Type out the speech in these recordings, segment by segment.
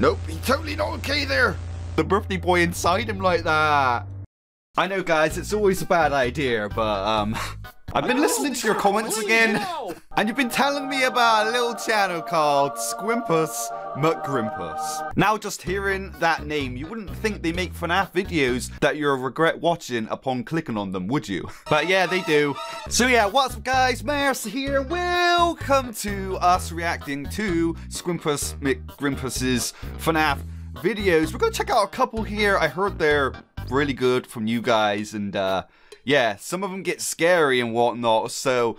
Nope, he's totally not okay there. The birthday boy inside him like that. I know, guys, it's always a bad idea, but, um... I've been listening to your comments again, and you've been telling me about a little channel called Squimpus McGrimpus. Now, just hearing that name, you wouldn't think they make FNAF videos that you'll regret watching upon clicking on them, would you? But yeah, they do. So yeah, what's up guys, Mairusu here, welcome to us reacting to Squimpus McGrimpus's FNAF videos. We're gonna check out a couple here, I heard they're really good from you guys, and uh, yeah, some of them get scary and whatnot, so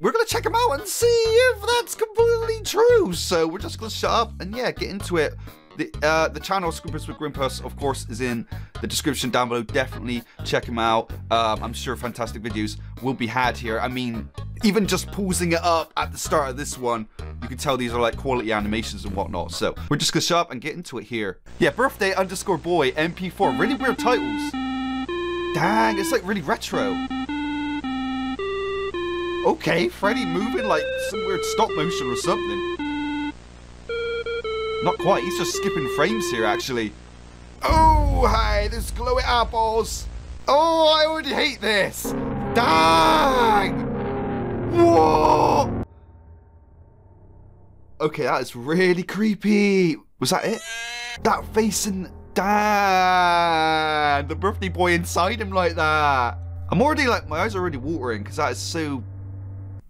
we're gonna check them out and see if that's completely true. So we're just gonna shut up and yeah, get into it. The, uh, the channel Squimpus McGrimpus, of course, is in the description down below. Definitely check him out. Um, I'm sure fantastic videos will be had here. I mean, even just pausing it up at the start of this one, you can tell these are like quality animations and whatnot. So we're just gonna shut up and get into it here. Yeah, birthday underscore boy MP4. Really weird titles. Dang, it's like really retro. Okay, Freddy moving like some weird stop motion or something. Not quite, he's just skipping frames here actually. Oh, hi, there's glowy eyeballs. Oh, I already hate this. Dang! Whoa! Okay, that is really creepy. Was that it? That face and Damn! The birthday boy inside him like that. I'm already like, my eyes are already watering because that is so,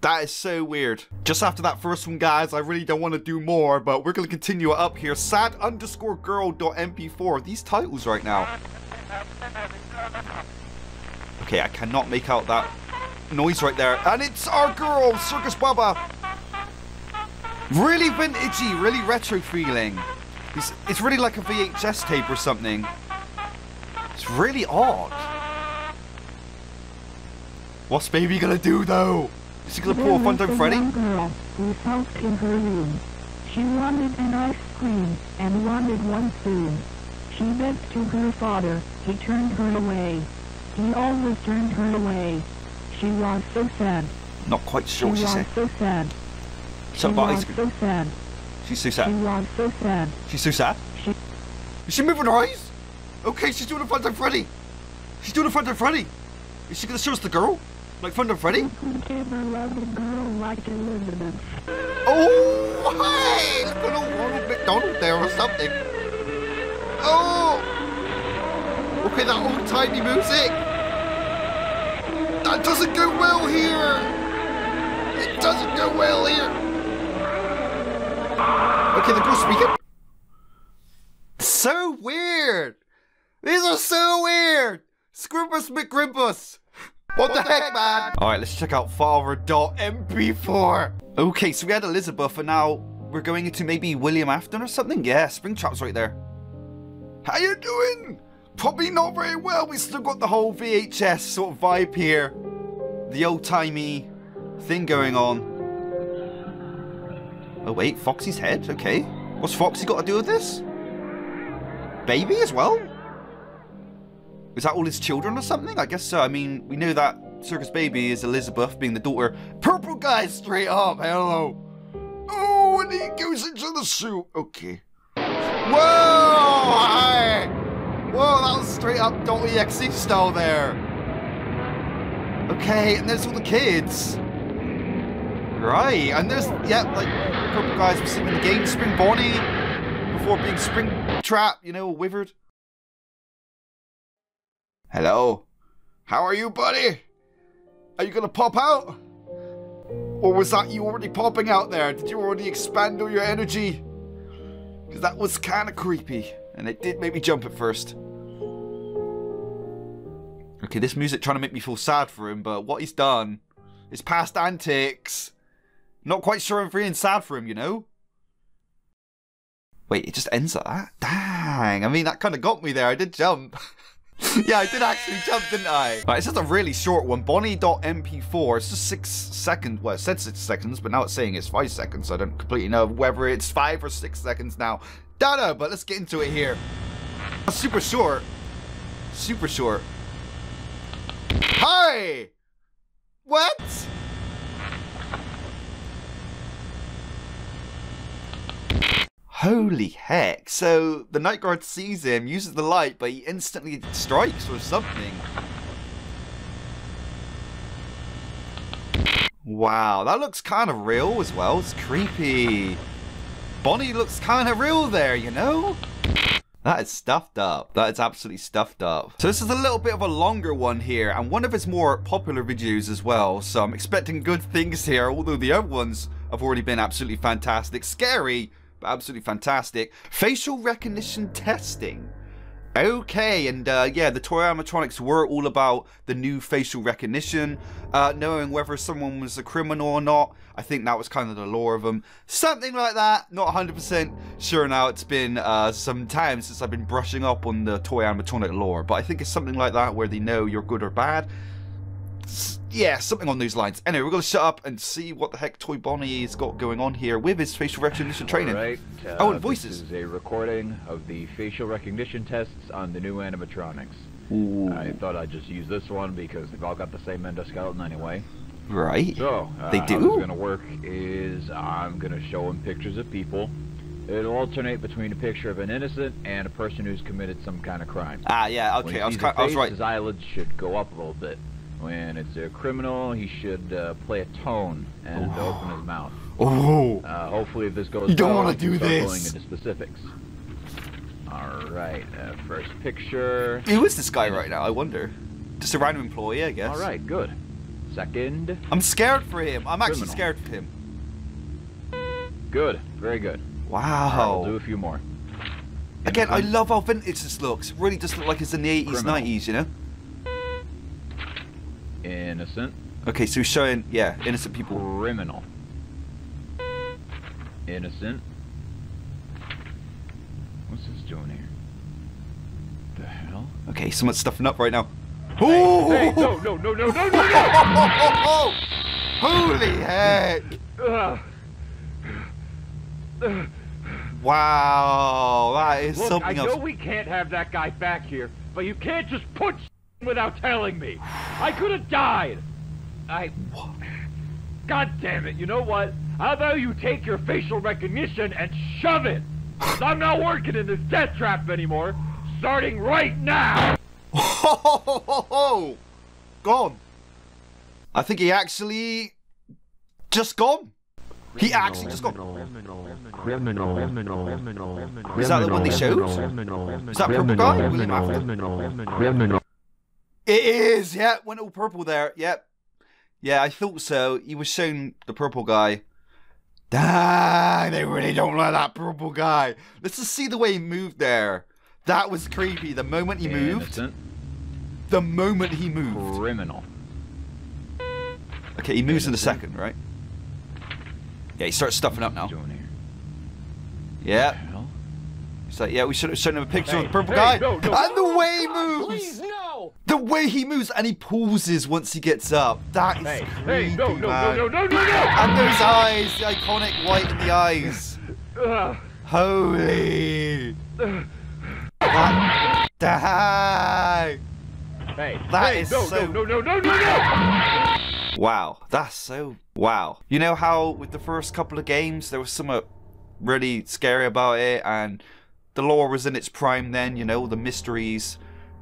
that is so weird. Just after that first one, guys, I really don't want to do more, but we're going to continue up here. Sad underscore girl dot mp4. These titles right now. Okay, I cannot make out that noise right there. And it's our girl, Circus Baby. Really vintagey, really retro feeling. It's, it's really like a VHS tape or something. It's really odd. What's baby gonna do though? Is she gonna pull a Fun Time Freddy? girl who sulked in her room. She wanted an ice cream and wanted one soon. She begged to her father. He turned her away. He always turned her away. She was so sad. Not quite sure she what she was said. so sad. She was so sad. She's so She sad. was so sad. She's so sad. She Is she moving her eyes? Okay, she's doing a Fun Time Freddy. She's doing a Fun Time Freddy. Is she gonna show us the girl? Like Fun Freddy? could ever love a girl like Elizabeth. Oh, hey! It's good old Ronald McDonald there or something. Oh! Okay, that old timey music. That doesn't go well here. It doesn't go well here. Okay, the girl's speaking. So weird. These are so weird. Squimpus McGrimpus. What the heck, man? Alright, let's check out Father. father.mp4. Okay, so we had Elizabeth, and now we're going into maybe William Afton or something? Yeah, Springtrap's right there. How you doing? Probably not very well. We still got the whole VHS sort of vibe here. The old-timey thing going on. Oh wait, Foxy's head? Okay. What's Foxy got to do with this? Baby as well? Is that all his children or something? I guess so. I mean, we know that Circus Baby is Elizabeth, being the daughter. Purple guy straight up. Hello. Oh, and he goes into the suit. Okay. Whoa! Whoa, that was straight up .exe style there. Okay, and there's all the kids. Right, and there's, yeah, like, purple guys we've seen in the game, Spring Bonnie, before being Spring Trap, you know, withered. Hello. How are you, buddy? Are you gonna pop out? Or was that you already popping out there? Did you already expand all your energy? Because that was kind of creepy. And it did make me jump at first. Okay, this music trying to make me feel sad for him, but what he's done is past antics. Not quite sure I'm feeling sad for him, you know? Wait, it just ends like that? Dang, I mean, that kind of got me there. I did jump. yeah, I did actually jump, didn't I? Right, it's just a really short one. Bonnie.mp4. It's just six seconds. Well, it said six seconds, but now it's saying it's five seconds. So I don't completely know whether it's five or six seconds now. Know, but let's get into it here. Super short. Super short. Hi! What? Holy heck. So the night guard sees him, uses the light, but he instantly strikes or something. Wow, that looks kind of real as well. It's creepy. Bonnie looks kind of real there, you know? That is stuffed up. That is absolutely stuffed up. So this is a little bit of a longer one here, and one of his more popular videos as well. So I'm expecting good things here, although the other ones have already been absolutely fantastic. Scary, absolutely fantastic. Facial recognition testing. Okay, and uh, yeah, the toy animatronics were all about the new facial recognition, uh, knowing whether someone was a criminal or not. I think that was kind of the lore of them. Something like that, not 100% sure now. It's been uh, some time since I've been brushing up on the toy animatronic lore, but I think it's something like that where they know you're good or bad yeah, something on those lines. Anyway, we're going to shut up and see what the heck Toy Bonnie's got going on here with his facial recognition training. Right. Uh, oh, and voices. This is a recording of the facial recognition tests on the new animatronics. Ooh. I thought I'd just use this one because they've all got the same endoskeleton anyway. Right. So, uh, they how do? this is going to work is I'm going to show them pictures of people. It'll alternate between a picture of an innocent and a person who's committed some kind of crime. Ah, yeah, okay, I was, kind, was right. His eyelids should go up a little bit. When it's a criminal, he should uh, play a tone and open his mouth. Oh, Uh, hopefully, if this goes You don't well, wanna do this. Going into specifics. All right, uh, first picture. who is this guy right now? I wonder. Just a random employee, I guess. All right, good. Second, I'm scared for him. I'm actually Criminal. scared for him. good, very good. All right, Wow. we'll do a few more. Again, I love how vintage this looks. It really does look like it's in the 80s, Criminal. 90s, you know? Innocent, Okay, so he's showing, yeah, innocent people. criminal, innocent. What's this doing here? The hell? Okay, someone's stuffing up right now. Hey, Oh! hey, no, no, no, no, no, no, no! Holy heck! Ugh. Ugh. Wow, that is Look, I something know we can't have that guy back here, but you can't just put without telling me. I could have died. I. God damn it! You know what? How about you take your facial recognition and shove it? I'm not working in this death trap anymore. Starting right now. gone. I think he actually just gone. He actually just gone. Criminal. Is that the one they showed? Is that purple guy? William Afton? It is, yeah. Went all purple there. Yep. Yeah, I thought so. He was shown the purple guy. Dang, they really don't like that purple guy. Let's just see the way he moved there. That was creepy. The moment he moved, Innocent, the moment he moved. criminal. Okay, he moves in a second, right? Yeah, he starts stuffing up now. Doing here. Yeah. He's like, yeah, we should have shown him a picture of the purple hey, guy. no, no. And the way he moves! The way he moves and he pauses once he gets up. That is Hey, creepy, hey, no, no, man. no, no, no, no, no! And those eyes, the iconic white in the eyes. Holy. That, dang. Hey, That hey, is no, so- no, no, no, no, no, no! Wow, that's so wow. You know how with the first couple of games there was something really scary about it, and the lore was in its prime. Then you know the mysteries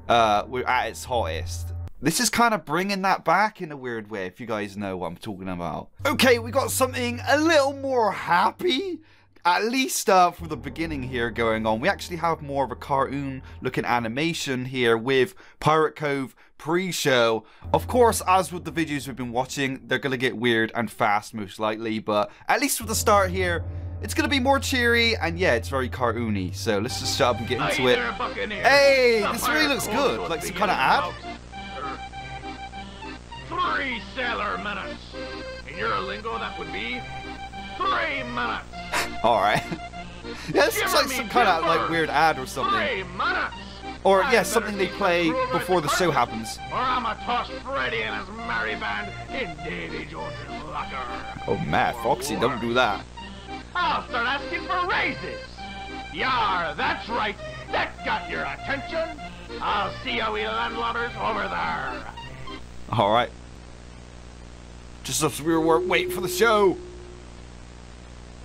uh, were at its hottest. This is kind of bringing that back in a weird way, if you guys know what I'm talking about. Okay, we got something a little more happy. At least uh, for the beginning here going on, we actually have more of a cartoon looking animation here with Pirate Cove pre-show. Of course, as with the videos we've been watching, they're going to get weird and fast most likely, but at least with the start here, it's going to be more cheery and yeah, it's very cartoony. So let's just shut up and get into it. Hey, this really looks good. Like some kind of ad. Three sailor minutes. In your lingo, that would be three minutes. Alright. yeah, this looks like some kind of like weird ad or something. Three minutes. Or yeah, something they play before the show happens. Or I'ma toss Freddy and his merry band in Davy Jones's locker. Oh man, Foxy, don't do that. I'll start asking for raises. Yar, that's right. That got your attention. I'll see you we landlubbers over there. Alright. Just as we were waiting for the show.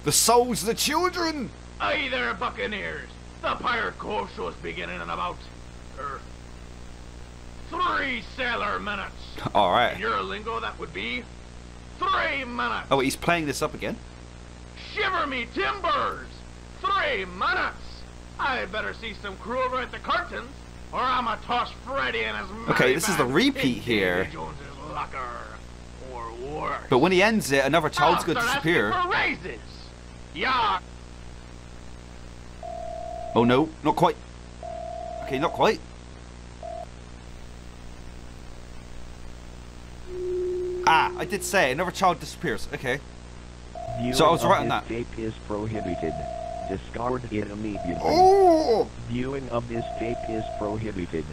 The souls of the children Aye there, Buccaneers. The Pirate Cove show's beginning in about, er, three sailor minutes. All right. In right. your lingo, that would be three minutes. Oh, wait, he's playing this up again. Shiver me timbers! Three minutes! I better see some crew over at the curtains, or I'ma toss Freddy and his Okay, this is the repeat here. Locker. Or worse. But when he ends it, another child's to disappear. Yeah, Oh no, not quite. Okay, not quite. Ah, I did say another child disappears. Okay. Viewing So I was of right on this that. tape is prohibited. Discard it immediately. Oh, Viewing of this tape is prohibited.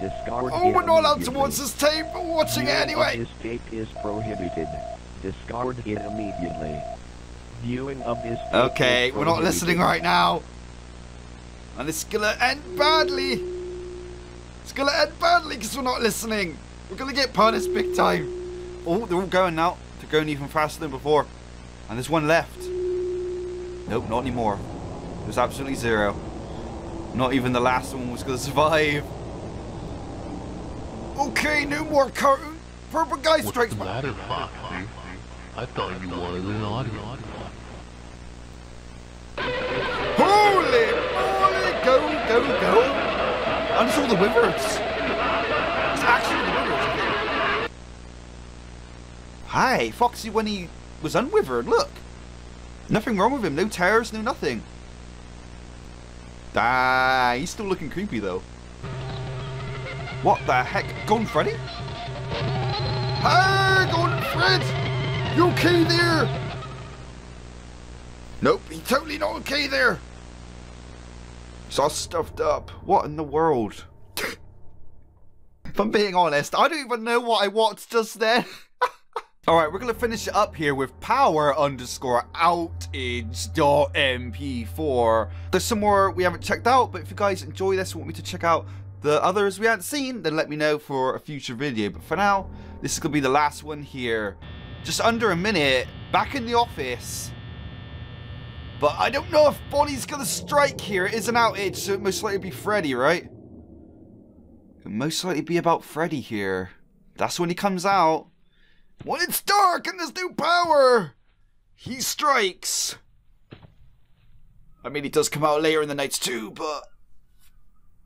Discard oh, it we're not allowed to watch this tape. We're watching it Viewing anyway. Of this tape is prohibited. Discard it immediately. Viewing of this tape Okay, is we're not listening right now. And it's gonna end badly. It's gonna end badly because we're not listening. We're gonna get punished big time. Oh, they're all going now. They're going even faster than before. And there's one left. Nope, not anymore. There's absolutely zero. Not even the last one was gonna survive. Okay, no more cartoon. Purple guy What's strikes the matter, Foxy? I thought you wanted an audience. Holy moly! Go, go, go! And it's all the withers. It's actually the withers, I think. Hi, Foxy when he was unwithered, look. Nothing wrong with him, no tears, no nothing. Ah, he's still looking creepy though. What the heck? Gone Freddy? Hi, Golden Fred! You okay there? Nope, he's totally not okay there. He's all stuffed up. What in the world? if I'm being honest, I don't even know what I watched just then. Alright, we're gonna finish it up here with power underscore outage dot mp4. There's some more we haven't checked out, but if you guys enjoy this and want me to check out the others we haven't seen, then let me know for a future video. But for now, this is gonna be the last one here. Just under a minute, back in the office. But I don't know if Bonnie's gonna strike here. It is an outage, so it most likely be Freddy, right? It most likely be about Freddy here. That's when he comes out. When it's dark and there's no power, he strikes. I mean, he does come out later in the nights too, but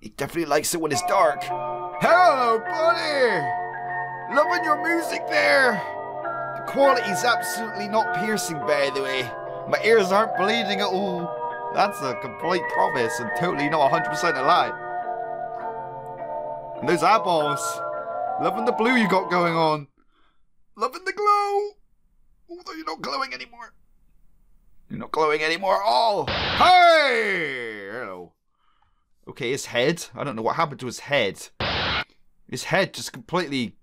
he definitely likes it when it's dark. Hello, buddy! Loving your music there. The quality's absolutely not piercing, by the way. My ears aren't bleeding at all. That's a complete promise and totally not 100% a lie. And those eyeballs. Loving the blue you got going on. Loving the glow. Although you're not glowing anymore. You're not glowing anymore at all. Hey! Hello. Okay, his head. I don't know what happened to his head. His head just completely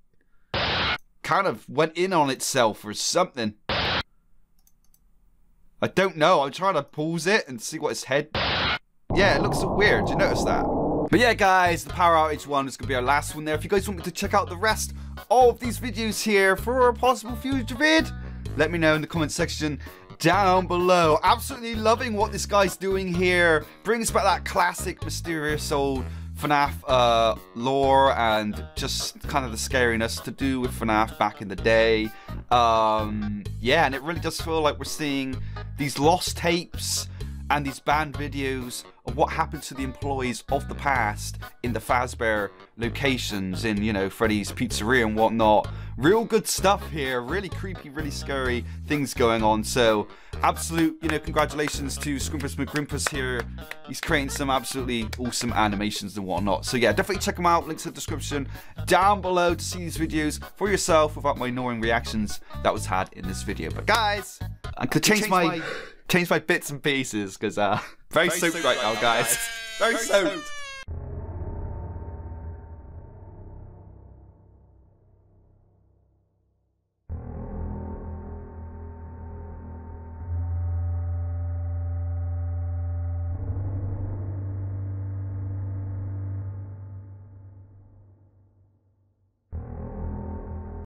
kind of went in on itself or something. I don't know. I'm trying to pause it and see what his head. Yeah, it looks weird. Do you notice that? But yeah, guys, the power outage one is going to be our last one there. If you guys want me to check out the rest of these videos here for a possible future vid, let me know in the comment section down below. Absolutely loving what this guy's doing here. Brings back that classic mysterious old FNAF uh, lore and just kind of the scariness to do with FNAF back in the day. Um, yeah, and it really does feel like we're seeing these lost tapes and these banned videos of what happened to the employees of the past in the Fazbear locations in, you know, Freddy's Pizzeria and whatnot. Real good stuff here, really creepy, really scary things going on. So, absolute, you know, congratulations to Squimpus McGrimpus here. He's creating some absolutely awesome animations and whatnot. So, yeah, definitely check him out. Links in the description down below to see these videos for yourself without my annoying reactions that was had in this video. But, guys, I could change, my change my bits and pieces because uh very, soaked right now, guys. Very soaked.